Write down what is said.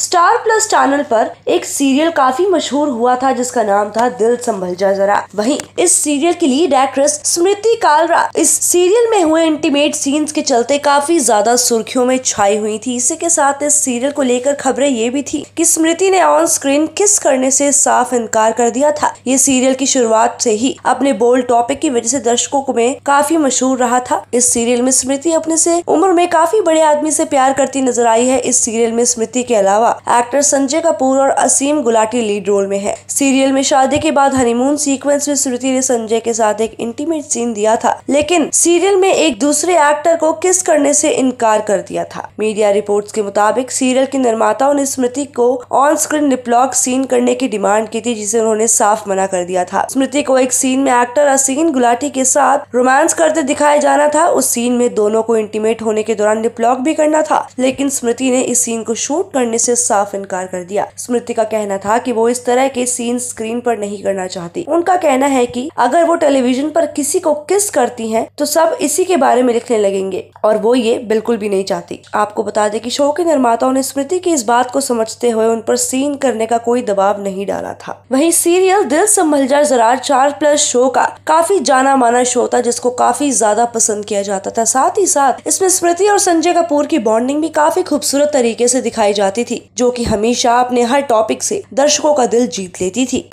Star plus channel पर एक serial काफ़ी मशहूर हुआ था, जिसका नाम था दिल संभल जा जरा। वहीं इस सीरियल की लीड एक्ट्रेस स्मृति कालरा इस सीरियल में हुए इंटीमेट सीन्स के चलते काफ़ी ज़्यादा सुर्खियों में छाई हुई थी। इसी के साथ इस सीरियल को लेकर खबरें ये भी थी कि स्मृति ने ऑन स्क्रीन किस करने से साफ़ इनकार कर दिया था। ये सीरियल की शुरुआत से ही अपने बोल्ड टॉपिक की वजह से दर्शकों में काफ़ी मशहूर रहा था। इस सीरियल में स्मृति अपने से उम्र में काफ़ी बड़े आदमी से प्यार करती नज़र आई है। इस सीरियल में स्मृति के अलावा एक्टर संजय कपूर और असीम गुलाटी लीड रोल में है। सीरियल में शादी के बाद हनीमून सीक्वेंस में स्मृति ने संजय के साथ एक इंटीमेट सीन दिया था, लेकिन सीरियल में एक दूसरे एक्टर को किस करने से इनकार कर दिया था? मीडिया रिपोर्ट्स के मुताबिक सीरियल के निर्माताओं ने स्मृति को ऑन स्क्रीन निपलॉक सीन करने की डिमांड की थी, जिसे उन्होंने साफ़ मना कर दिया था। स्मृति को एक सीन में एक्टर असीन गुलाटी के साथ रोमांस करते दिखाया जाना था। उस सीन में दोनों को इंटीमेट होने के दौरान निपलॉक भी करना था, लेकिन स्मृति ने इस सीन को शूट करने से साफ़ इनकार कर दिया। स्मृति का कहना था कि वो इस तरह के सीन स्क्रीन पर नहीं करना चाहती। उनका कहना है कि अगर वो टेलीविज़न पर किसी को किस करती हैं तो सब इसी के बारे में लिखने लगेंगे। और वो ये बिल्कुल भी नहीं चाहती। आपको बता दें कि शो के निर्माताओं ने स्मृति की इस बात को समझते हुए उन पर सीन करने का कोई दबाव नहीं डाला था। वही सीरियल दिल संभल जा जरार चार प्लस शो का काफ़ी जाना माना शो था, जिसको काफ़ी ज़्यादा पसंद किया जाता था। साथ ही साथ इसमें स्मृति और संजय कपूर की बॉन्डिंग भी काफ़ी खूबसूरत तरीके से दिखाई जाती थी जो कि हमेशा अपने हर टॉपिक से दर्शकों का दिल जीत लेती थी।